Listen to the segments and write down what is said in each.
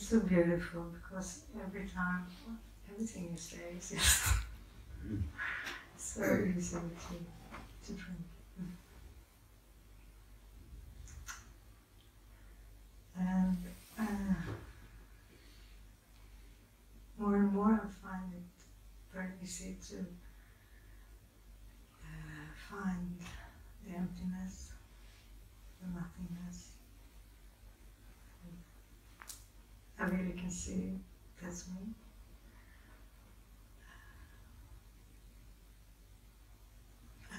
It's so beautiful because every time, everything you say is just so easy to, to drink. And uh, more and more I find it very easy to uh, find the emptiness, the nothingness. I really can see that's me.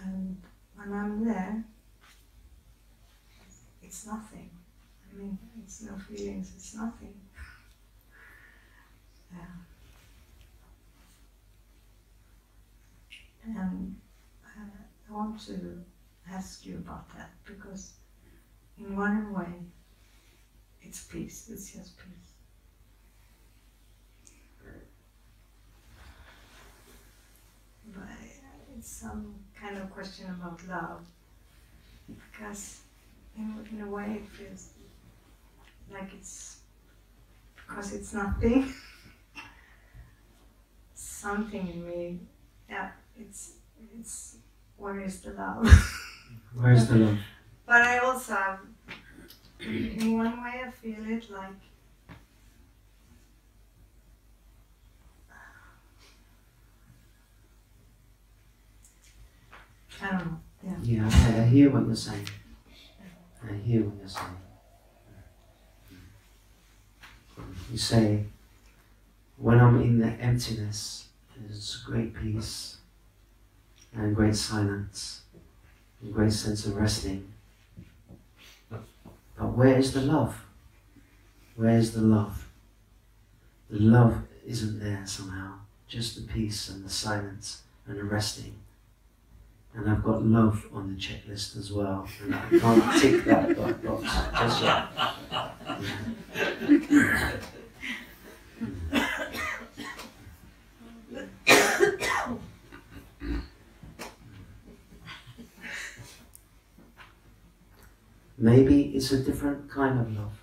And when I'm there, it's nothing. I mean, it's no feelings, it's nothing. Yeah. And uh, I want to ask you about that because, in one way, it's peace, it's just peace. But it's some kind of question about love because, in, in a way, it feels like it's because it's nothing. Something in me, yeah, it's it's where is the love? Where's the love? but I also, in one way, I feel it like I don't know. Yeah. Yeah, I, I hear what you're saying. I hear what you're saying. You say, when I'm in the emptiness, there's great peace and great silence, and great sense of resting. But where is the love? Where is the love? The love isn't there somehow, just the peace and the silence and the resting. And I've got love on the checklist as well, and I can't tick that box just yet. Maybe it's a different kind of love.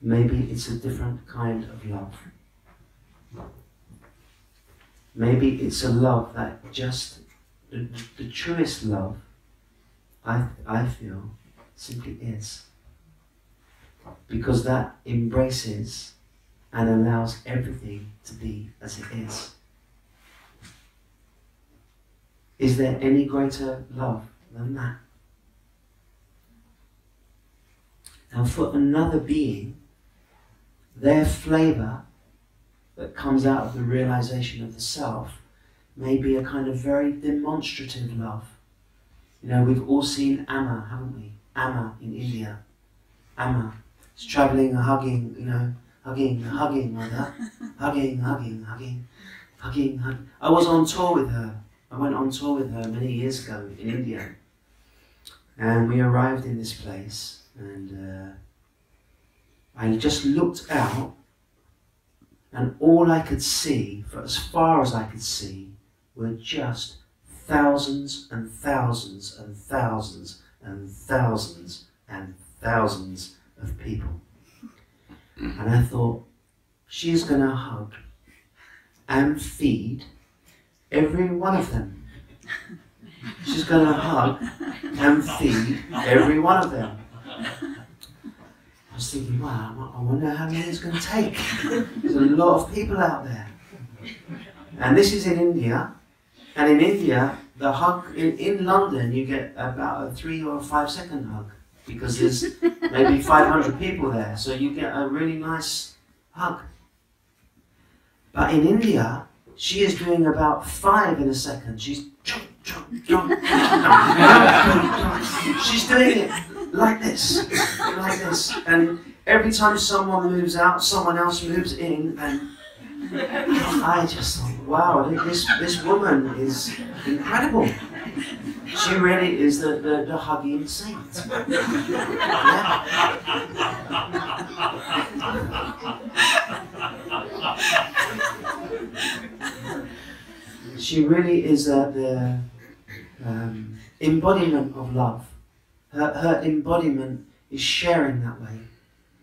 Maybe it's a different kind of love. Maybe it's a love that just, the, the truest love, I, I feel, simply is. Because that embraces and allows everything to be as it is. Is there any greater love than that? Now, for another being, their flavor that comes out of the realization of the self may be a kind of very demonstrative love. You know, we've all seen Amma, haven't we? Amma in India. Amma. She's traveling, hugging, you know, hugging, hugging like that. Hugging, hugging, hugging, hugging, hugging. I was on tour with her. I went on tour with her many years ago in India. And we arrived in this place, and uh, I just looked out, and all I could see, for as far as I could see, were just thousands and thousands and thousands and thousands and thousands of people. And I thought, she's going to hug and feed every one of them. She's going to hug and feed every one of them. I was thinking, wow, I wonder how many it's going to take. There's a lot of people out there. And this is in India. And in India, the hug, in, in London, you get about a three or a five second hug because there's maybe 500 people there. So you get a really nice hug. But in India, she is doing about five in a second. She's She's doing it like this, like this, and every time someone moves out, someone else moves in, and I just thought, wow, this this woman is incredible. She really is the, the, the hugging saint. She really is uh, the um, embodiment of love. Her, her embodiment is sharing that way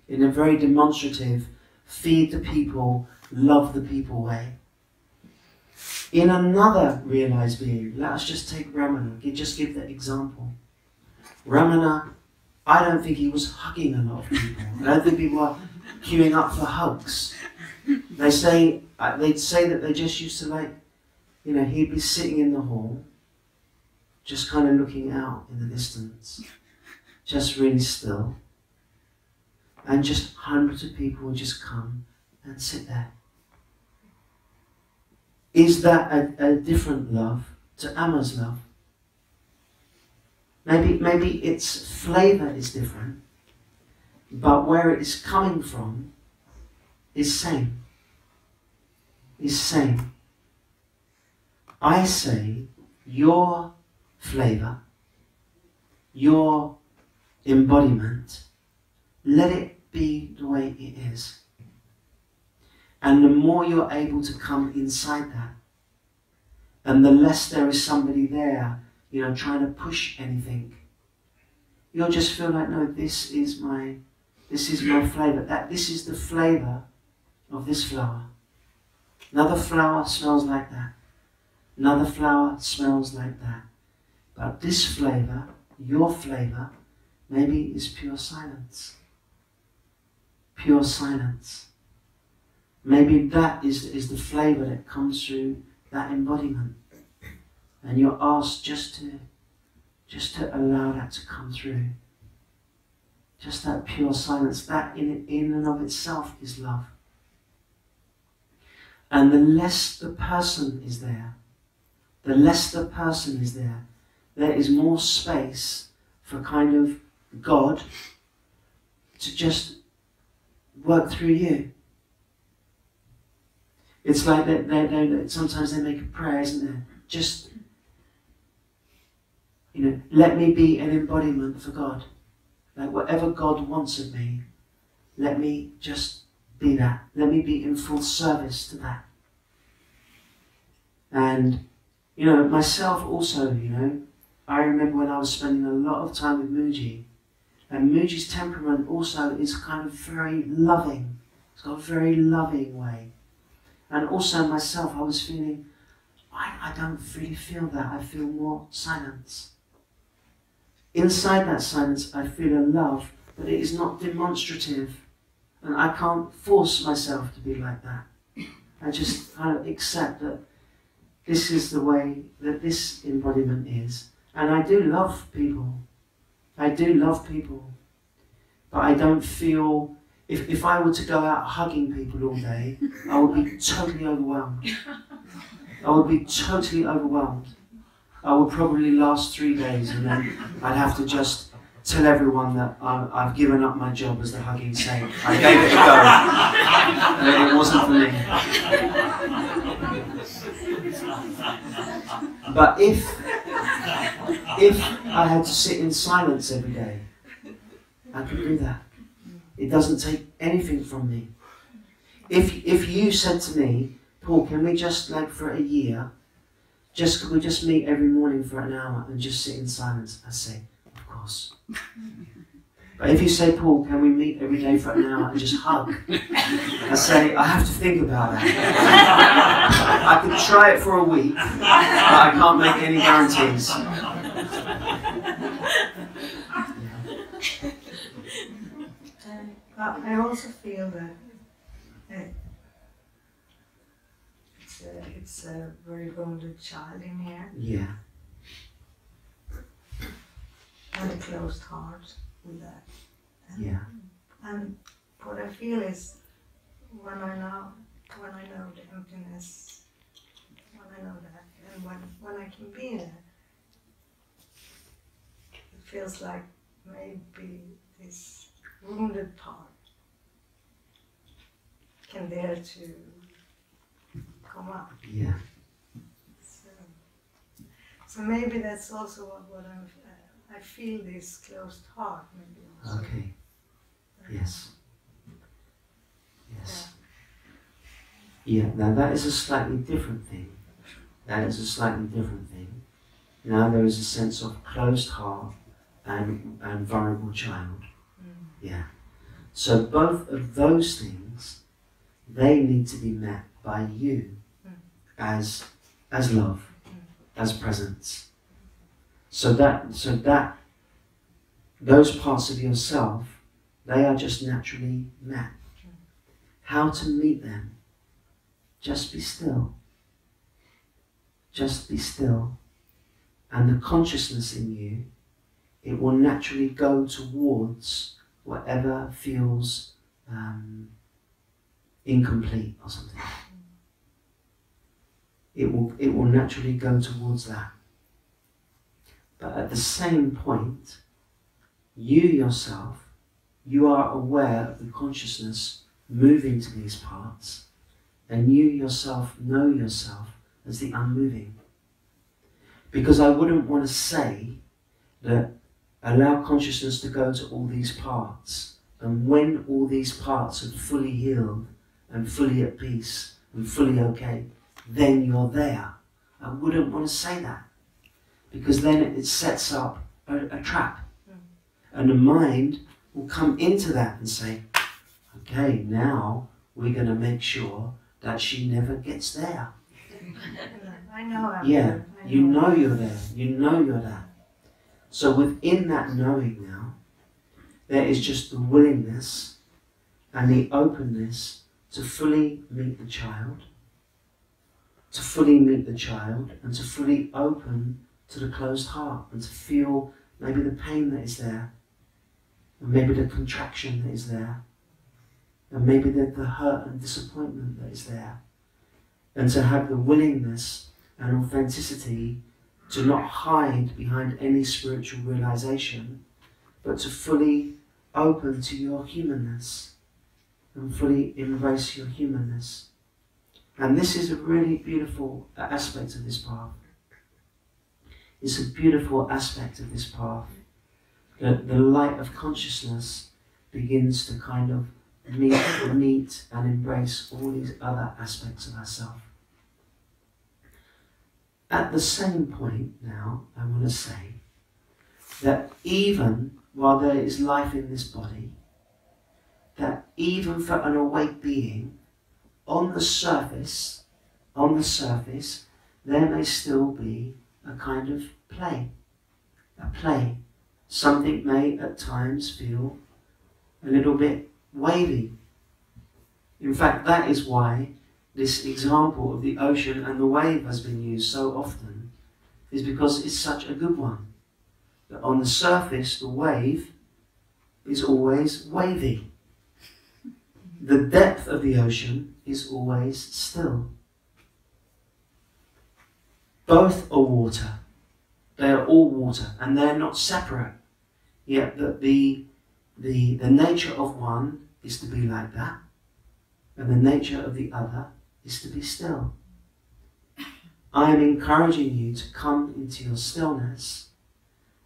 in a very demonstrative, feed the people, love the people way. In another realized being, let us just take Ramana, just give that example. Ramana, I don't think he was hugging a lot of people. I don't think people were queuing up for hugs. They say uh, they'd say that they just used to like, you know, he'd be sitting in the hall, just kind of looking out in the distance, just really still, and just hundreds of people would just come and sit there. Is that a, a different love to Amma's love? Maybe, maybe its flavour is different, but where it is coming from is same. Is same. I say your flavour, your embodiment, let it be the way it is. And the more you're able to come inside that, and the less there is somebody there, you know, trying to push anything, you'll just feel like, no, this is my, this is my flavour. That this is the flavour of this flower. Another flower smells like that. Another flower smells like that. But this flavour, your flavour, maybe is pure silence. Pure silence. Maybe that is, is the flavour that comes through that embodiment. And you're asked just to just to allow that to come through. Just that pure silence. That in, in and of itself is love. And the less the person is there, the less the person is there, there is more space for kind of God to just work through you. It's like they, they, they, sometimes they make a prayer, isn't there? Just, you know, let me be an embodiment for God. Like whatever God wants of me, let me just be that. Let me be in full service to that. And, you know, myself also, you know, I remember when I was spending a lot of time with Mooji, and Mooji's temperament also is kind of very loving. It's got a very loving way. And also myself, I was feeling, I, I don't really feel that. I feel more silence. Inside that silence, I feel a love, but it is not demonstrative. And I can't force myself to be like that. I just kind of accept that this is the way that this embodiment is. And I do love people. I do love people. But I don't feel if, if I were to go out hugging people all day, I would be totally overwhelmed. I would be totally overwhelmed. I would probably last three days and then I'd have to just tell everyone that I, I've given up my job as the hugging saint. I gave it a go. and it wasn't for me. But if, if I had to sit in silence every day, I could do that. It doesn't take anything from me. If, if you said to me, Paul, can we just, like for a year, just can we just meet every morning for an hour and just sit in silence? I say, of course. But if you say, Paul, can we meet every day for an hour and just hug? I say, I have to think about it. I could try it for a week, but I can't make any guarantees. But I also feel that uh, it's, a, it's a very wounded child in here. Yeah. And a closed heart with that. And, Yeah. And what I feel is when I know when I know the emptiness, when I know that, and when when I can be there, it feels like maybe this wounded part can dare to come up. Yeah. So, so maybe that's also what, what I'm. Uh, I feel this closed heart, maybe also. Okay. Yes. Yes. Yeah, now that is a slightly different thing. That is a slightly different thing. Now there is a sense of closed heart and, and vulnerable child. Yeah. So both of those things, they need to be met by you Mm. as as love, as presence. So that so that those parts of yourself, they are just naturally met. How to meet them? Just be still. Just be still. And the consciousness in you, it will naturally go towards whatever feels um, incomplete or something. It will, it will naturally go towards that. But at the same point, you yourself, you are aware of the consciousness moving to these parts, and you yourself know yourself as the unmoving. Because I wouldn't want to say that allow consciousness to go to all these parts, and when all these parts are fully healed and fully at peace and fully okay, then you're there. I wouldn't want to say that because then it sets up a, a trap. Hmm. And the mind will come into that and say, okay, now we're going to make sure that she never gets there. I know I'm Yeah, there. I You know you're there. You know you're there. So within that knowing now, there is just the willingness and the openness to fully meet the child, to fully meet the child, and to fully open to the closed heart and to feel maybe the pain that is there, and maybe the contraction that is there, and maybe the, the hurt and disappointment that is there, and to have the willingness and authenticity to not hide behind any spiritual realization, but to fully open to your humanness and fully embrace your humanness. And this is a really beautiful aspect of this path. It's a beautiful aspect of this path. That the light of consciousness begins to kind of meet, meet and embrace all these other aspects of ourselves. At the same point now, I want to say that even while there is life in this body, that even for an awake being, on the surface, on the surface, there may still be a kind of play. A play. Something may at times feel a little bit wavy. In fact, that is why this example of the ocean and the wave has been used so often, is because it's such a good one. That on the surface, the wave is always wavy. The depth of the ocean is always still. Both are water. They are all water, and they're not separate. Yet that the, the, the nature of one is to be like that, and the nature of the other is to be still. I am encouraging you to come into your stillness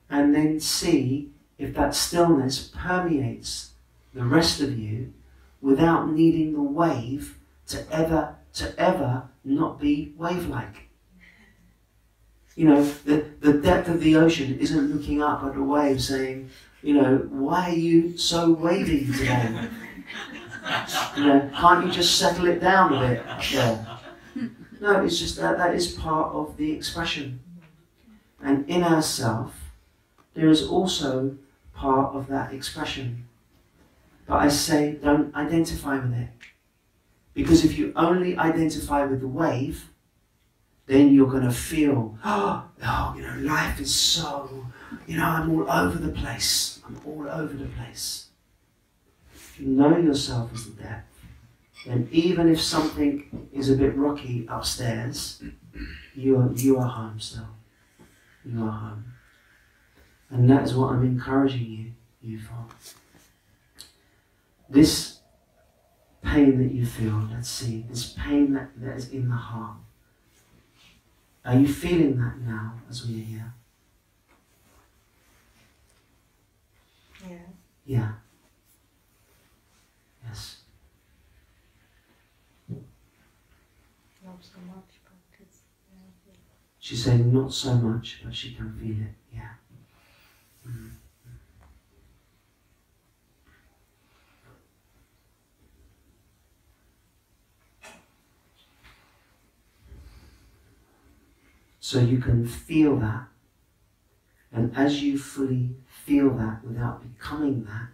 and then see if that stillness permeates the rest of you without needing the wave to ever, to ever not be wave-like. You know, the, the depth of the ocean isn't looking up at the wave saying, you know, why are you so wavy today? You know, can't you just settle it down a bit? Yeah. No, it's just that that is part of the expression. And in ourself, there is also part of that expression. But I say, don't identify with it. Because if you only identify with the wave, then you're going to feel, oh, oh, you know, life is so, you know, I'm all over the place. I'm all over the place. You know yourself as the depth, then even if something is a bit rocky upstairs, you are, you are home still. You are home. And that is what I'm encouraging you, you for. This pain that you feel, let's see, this pain that, that is in the heart. Are you feeling that now as we are here? Yeah. Yeah. Yes. She's saying not so much, but she can feel it. Yeah. Mm-hmm. So you can feel that. And as you fully feel that without becoming that,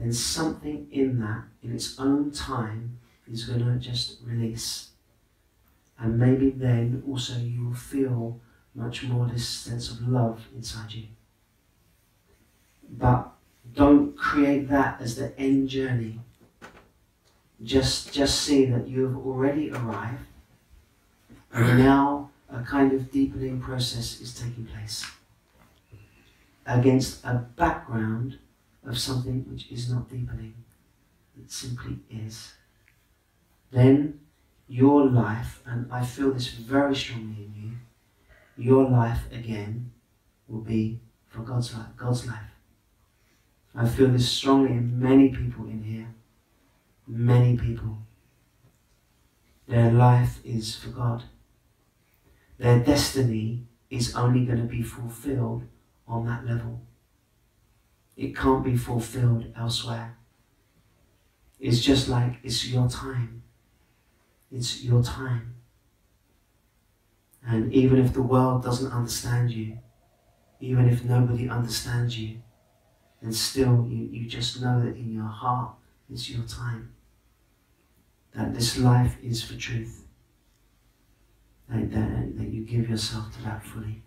then something in that, in its own time, is going to just release. And maybe then also you will feel much more this sense of love inside you. But don't create that as the end journey. Just, just see that you have already arrived and now a kind of deepening process is taking place against a background of something which is not deepening, it simply is. Then your life, and I feel this very strongly in you, your life again will be for God's life, God's life. I feel this strongly in many people in here. Many people. Their life is for God. Their destiny is only going to be fulfilled on that level. It can't be fulfilled elsewhere. It's just like it's your time. It's your time. And even if the world doesn't understand you, even if nobody understands you, then still you, you just know that in your heart it's your time. That this life is for truth. That, that, that you give yourself to that fully.